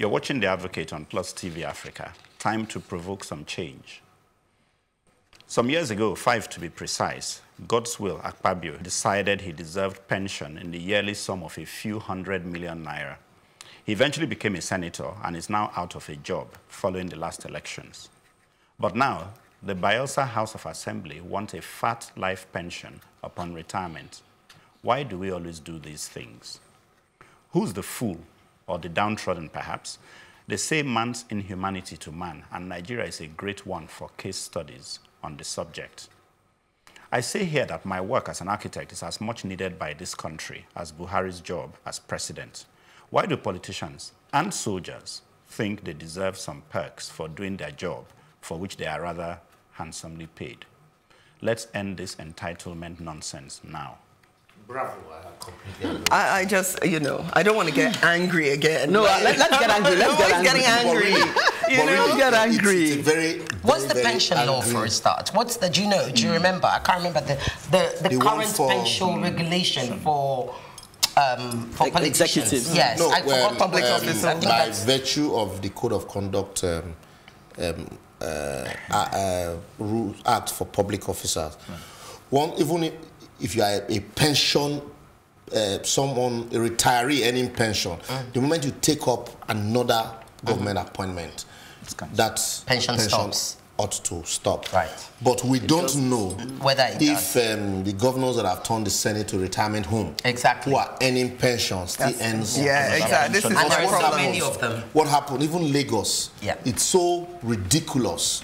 You're watching The Advocate on Plus TV Africa. Time to provoke some change. Some years ago, five to be precise, God's Godswill Akpabio decided he deserved pension in the yearly sum of a few hundred million naira. He eventually became a senator and is now out of a job following the last elections. But now, the Bayelsa House of Assembly want a fat life pension upon retirement. Why do we always do these things? Who's the fool or the downtrodden perhaps, they say man's inhumanity to man, and Nigeria is a great one for case studies on the subject. I say here that my work as an architect is as much needed by this country as Buhari's job as president. Why do politicians and soldiers think they deserve some perks for doing their job for which they are rather handsomely paid? Let's end this entitlement nonsense now. Bravo, I I, I just, you know, I don't want to get angry again. No, let, us get angry. Let's get angry. getting angry. you know, let's get angry. It's, it's very, very, What's the very pension angry. law for a start? What's the, do you know, do you remember? I can't remember the, the, the, The current for- pension regulation for, um, for Like politicians. executives. Yes, No, I well, forgot public um, officers. I by that's, virtue of the Code of Conduct um, um, uh, uh, uh, rules Act for public officers, one even if, you are a pension, uh, someone a retiree earning pension, Mm. the moment you take up another government appointment, that Pension stops. ought to stop. Right. But we don't know Whether it if um, the governors that have turned the Senate to retirement home, Exactly. who are earning pensions, still earns Yeah, exactly. This is And there are so many of them. what happened? Even Lagos. Yeah. It's so ridiculous.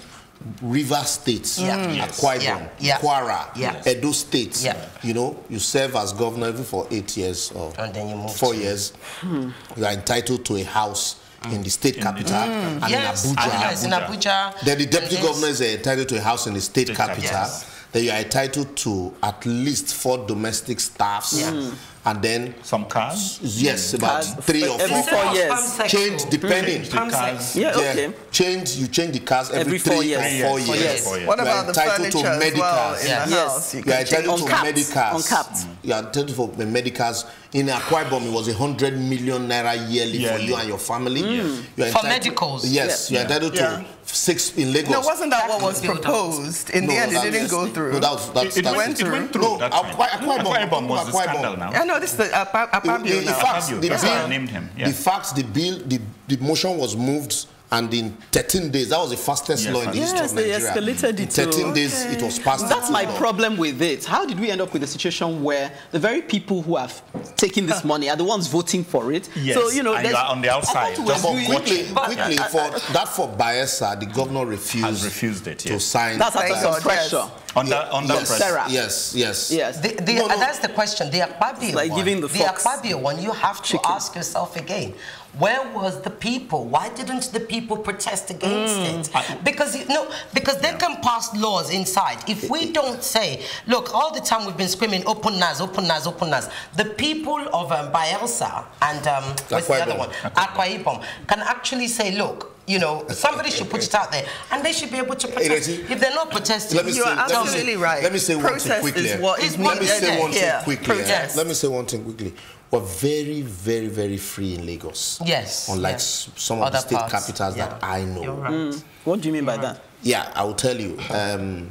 River State, Yeah. Mm. Yes. Akwa Ibom, Yeah. Yeah. Kwara, Yeah. Edo State. Yeah. You know, you serve as governor even for eight years or And then you move four to- years. Hmm. You are entitled to a house mm. in the state capital mm. and yes, in Abuja. yes, in Abuja. Then the deputy yes. governor is entitled to a house in the state State capital. capital. Yes. Then you are entitled to at least four domestic staffs. Yeah. Hmm. And then, Some cars, yes, mm. about Cars three or every four four Instead years. pump sex, change though. depending. the Pump cars, sex. Yeah, okay. Change you change the cars every, Every three years. or four Four years. years. Four years. What about the entitled to furniture as well in Yes. the house? You You are can change entitled to Uncapped. medicals. Uncapped. You are entitled for the medicals. In Akwa Ibom, it was a hundred million naira yearly, for Yearly. you and your family. Mm. You are For entitled- medicals? Yes, you are entitled Yeah. to six in Lagos. No, wasn't that what was proposed? In the end, it didn't go through. No, that was that's, It, it, that's- went, it went through No, that. Akwa- Akwa Ibom- Akwa Ibom was the Akwa Ibom. scandal now. I know this is the Akpabio in, in now. fact, Fabio, the that's bill, why I named him, the fact, the bill, the, the motion was moved, and in 13 days, that was the fastest Yes, law in the history Yes, of they Nigeria. escalated it to- 13 days, it was passed. That's my law. problem with it. How did we end up with a situation where the very people who have taken this ah. money are the ones voting for it? Yes, so you know, and you are on the outside. I thought we were Just But doing- quickly, But- quickly for that for Bayelsa, the governor refused, Has refused it, to sign. That's Thank after some pressure. yes. Under, under yes, pressure. Yes, yes, Yes. The, the, No, no. That's the question. The Akpabio like one. giving the the Akpabio one. You have to chicken. ask yourself again. Where was the people? Why didn't the people protest against Mm. it? Because you know, because they can pass laws inside. If we don't say, look, all the time we've been screaming, open NASS, open NASS, open NASS. The people of um, Bayelsa and um, what's the other one? Akwa Ibom can actually say, look. You know, somebody should put it out there, and they should be able to protest. Reti, If they're not protesting, Let me You say, are let me say- absolutely right. Let me say one Protest thing quickly. is what is is let me say one thing quickly. Let me say one thing quickly. We're very, very, very free in Lagos. Yes, Unlike yes. s- some of the state parts, capitals yeah. that I know. You're right. What do you mean by that? Yeah, I will tell you. Um,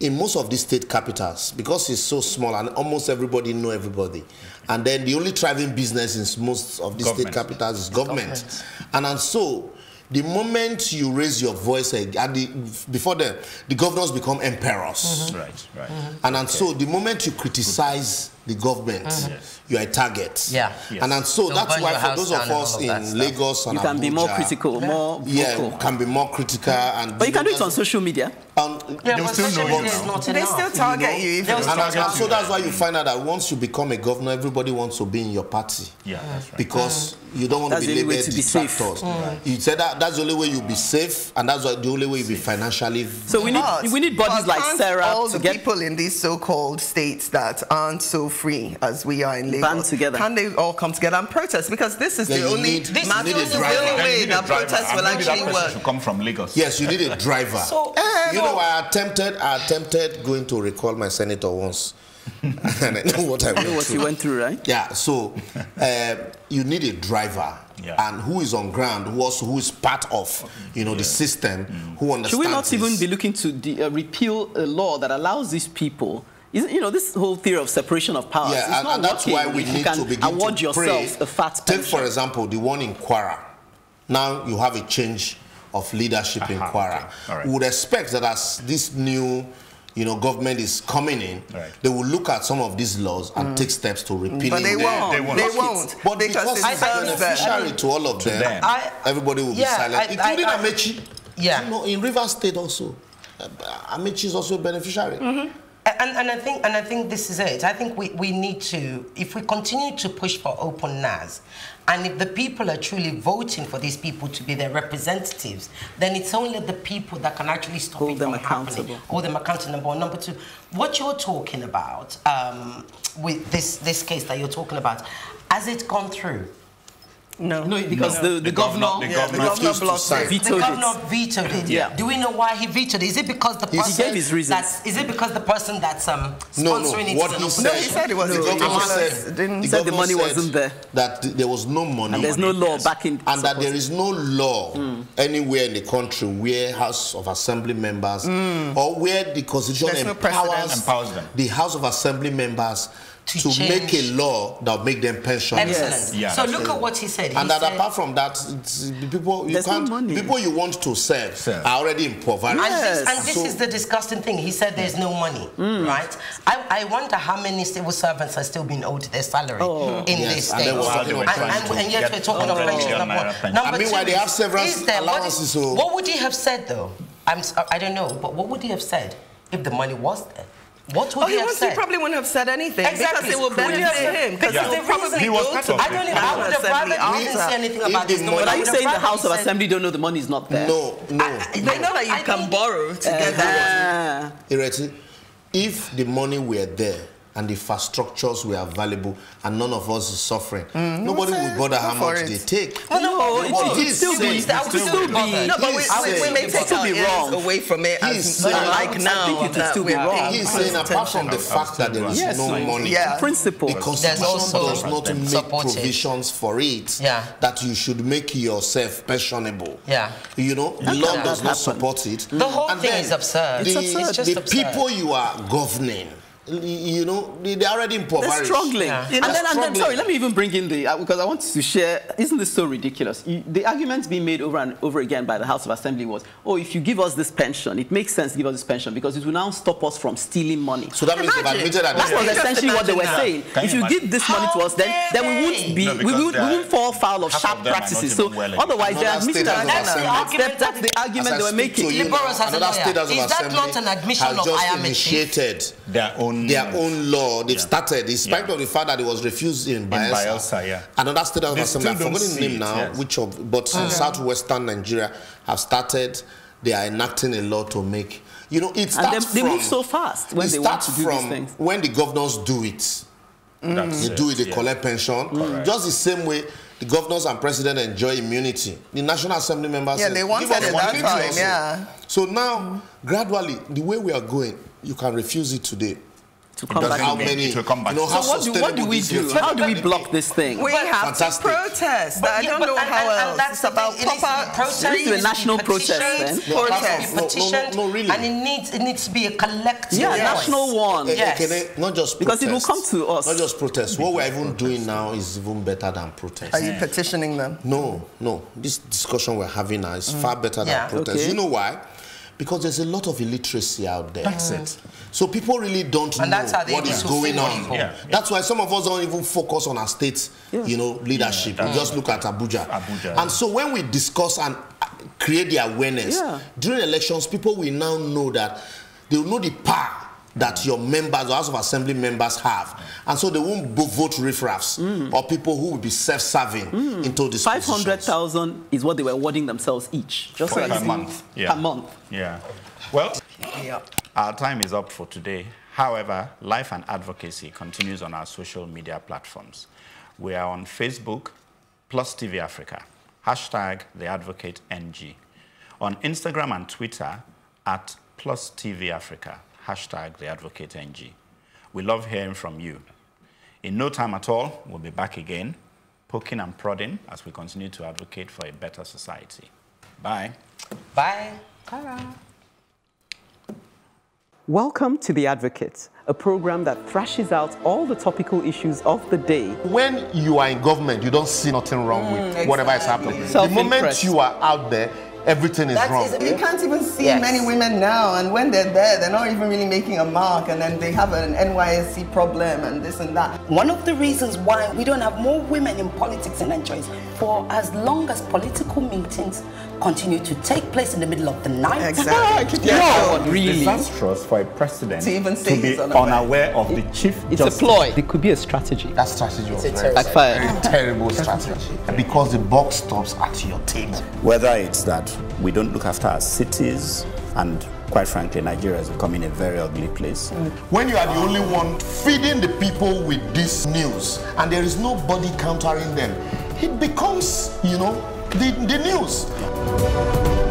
in most of these state capitals, because it's so small and almost everybody know everybody, and then the only thriving business in most of these state capitals is government. Government. And, and so, the moment you raise your voice, and the, before then, the governors become emperors. Right, right. And, and so, the moment you criticize the government, mm-hmm. you are a target. Yeah. Yes. And, and so, They'll that's why for those of and all us of in stuff. Lagos and You can be more Abuja, critical, more Yeah, vocal. can be more critical mm-hmm. and. But you can do it on social media. Um, Yeah, They'll but still social know you media is not they enough. still target you? if They'll you still and, and, so that's why you find out that once you become a governor, everybody wants to be in your party. Yeah, that's right. Because mm. you don't want That's to be the only way labeled to be safe. detractors. Mm. You said that that's the only way you'll be safe, and that's why the only way you'll be financially. So we need we need bodies but like Sarah all to the get people in these so-called states that aren't so free as we are in Lagos Band together. Can they all come together and protest? Because this is Yeah, the only need- This is matter- the the only only way. Then way you need a that driver, protests will maybe that actually work. should come from Lagos. Yes, you need a driver. So- Eh, you know, I attempted, I attempted going to recall my senator once. and I know what I You know went what through. you went through, right? Yeah, so um, you need a driver Yeah. and who is on ground, who also who is part of you know the system, who understands. Should we not even be looking to de- uh, repeal a law that allows these people? Is, you know, this whole theory of separation of powers. Yeah, it's and, not and that's why we if you need to begin award to yourself pray. a fat pension. Take for example the one in Kwara. Now you have a change of leadership in Aha, Kwara. okay. All right. We would expect that as this new you know, government is coming in, Right. they will look at some of these laws and take steps to repeal them. But they won't. they They won't. won't. But because because it's serves them. beneficiary to all of them, them. I- everybody will be silent, I- including I- I- Amaechi. Yeah. You know, in River State also, uh, Amaechi is also a beneficiary. And, and I think and I think this is it. I think we, we need to if we continue to push for open NASS and if the people are truly voting for these people to be their representatives, then it's only the people that can actually stop Hold it them from happening. accountable. Hold them accountable. Number one. Number two, what you're talking about um, with this this case that you're talking about, has it gone through? No. No, because No. the, The the, governor- governor, the Yeah, the governor governor refused to blocked sign. it. The Vetoed it. governor vetoed it. Yeah. Do we know why he vetoed it? Is it because the He person gave his reasons. that's is it because the person that's um No, no. sponsoring it What is he said, No, he said it was the a governor ridiculous- said, didn't- the Said the money said wasn't there. That there was no money. and there's no law backing. and that there is no law Hmm. anywhere in the country where House of Assembly members or where the Constitution. There's no empowers. Empowers them. the House of Assembly members To to, make a law that make them pensioners. Excellent. Yeah, so look at what he said. He And that said, apart from that, people you can't money. people you want to serve Serve. are already impoverished. and this, and this So- is the disgusting thing. He said there's no money, mm. right? I, I wonder how many civil servants are still being owed their salary Oh. in Yes, this and state. they were they were and, trying and, and yet we're talking of 100 pension. Number one. Number I mean, two why they have severance is there- what is- allowances, so- What would he have said though? I'm s- I don't know, but what would he have said if the money was there? What would Oh, he, he, have was, said? he probably wouldn't have said anything Exactly. because it will Would benefit him. Because Yeah. he probably reason- He was go part to of I don't. I would have rather he didn't say anything about the this. Money- But are you saying the House of Assembly don't know the money is not there? No, no. I- They know that you I can borrow to uh, get that. If the money were there and the infrastructures were available and none of us is suffering, mm, nobody say, would bother how much it. they take. No, no, No, it it But would still be. saying- I would Still still be. be. No, but we, we, we may take could our be ears wrong. away from it He's as saying- like I now think it would still be wrong. paying He's saying apart from the fact that there is no money, Yeah. Principle. the There's Constitution does not make provisions for it Yeah. that you should make yourself pensionable. Yeah. You know, the law does not support it. The whole thing is absurd. The, It's absurd. It's just the people you are governing, you know, they, they're already impoverished. They're struggling. Yeah. And, They're then, and then, sorry, let me even bring in the, uh, because I want to share, isn't this so ridiculous? You, the arguments being made over and over again by the House of Assembly was, oh, if you give us this pension, it makes sense to give us this pension because it will now stop us from stealing money. So that means they've Imagine. admitted that That they was essentially what they were imagine that. saying. Can if you you imagine? give this money to us, then, then we won't be, No, we, because won't, we won't fall foul of sharp of them are not practices. So well otherwise, they're Another admitting that that's, the, argument that's the argument they were making. you Liberals now, as a another state of is that Assembly not an admission has of just I am a chief? initiated Their own their own law. They've Yeah. started, in spite Yeah. of the fact that it was refused in Bayelsa. Bayelsa, yeah. Another state of Assembly, I've still forgotten the name it, now, yes. which of, but in southwestern Nigeria have started. They are enacting a law to make. You know, it starts they, they from, move so fast when they want to do these things. when the governors do it. That's They do it, they yeah. collect pension. Mm. Just the same way the governors and president enjoy immunity. The National Assembly members Yeah, said, they "Give wanted us it one that time, yeah. So now, gradually, the way we are going, you can refuse it today. To come back How again. many? it will come back. You know, So how So what do, what do we do? How do we block this thing? We have Fantastic. to protest. But I don't but- know and- how and- and that's It's about thing. It needs to be proper protest, There needs to be a national protest petitioned, then. No, it needs to protest. No, no, no, no, really. and it needs it needs to be a collective Yeah, voice. national one. Eh, eh, Yes. can I- not just Because it will come to us. Not just protest. What we're even doing now is even better than protest. Are you petitioning them? No, no. This discussion we're having now is far better than Yeah. protest. You know why? Because there's a lot of illiteracy out there. That's it. Mm. So people really don't And know that's how they what get is to going on. people. Yeah. That's why some of us don't even focus on our state, Yeah. you know, leadership. Yeah, we just look at Abuja. Abuja. And so when we discuss and create the awareness Yeah. during elections, people will now know that they will know the power that your members, the House of Assembly members have. And so they won't vote riffraffs mm. or people who will be self-serving mm. into this Five hundred thousand is what they were awarding themselves each, just Per you see- month, yeah. Per month. Yeah. Well, Yeah. our time is up for today. However, life and advocacy continues on our social media platforms. We are on Facebook, Plus TV Africa, hashtag The Advocate NG. On Instagram and Twitter, at Plus TV Africa, hashtag The Advocate NG. We love hearing from you. In no time at all, we'll be back again, poking and prodding as we continue to advocate for a better society. Bye. Bye. Welcome to The Advocate, a program that thrashes out all the topical issues of the day. When you are in government, you don't see nothing wrong with mm, whatever is happening. The moment you are out there, everything is That wrong. is, you can't even see Yes. many women now, and when they're there, they're not even really making a mark, and then they have an NYSC problem and this and that. One of the reasons why we don't have more women in politics in Nigeria is for as long as political meetings continue to take place in the middle of the night. Exactly. No, really. disastrous for a president To even say be he's unaware. unaware of the chief It's a ploy. It could be a strategy. that strategy was a very, Backfired. very terrible strategy because the buck stops at your table. Whether it's that we don't look after our cities, and quite frankly, Nigeria is becoming a very ugly place. When you are the only one feeding the people with this news and there is nobody countering them, it becomes, you know, the, the news.